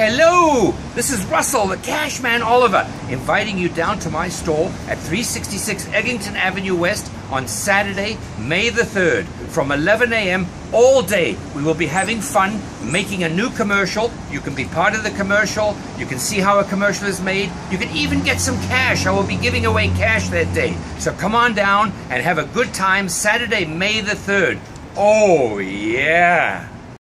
Hello, this is Russell, the Cashman Oliver, inviting you down to my store at 366 Eglinton Avenue West on Saturday, May the 3rd, from 11 a.m. all day. We will be having fun making a new commercial. You can be part of the commercial. You can see how a commercial is made. You can even get some cash. I will be giving away cash that day. So come on down and have a good time Saturday, May the 3rd. Oh, yeah.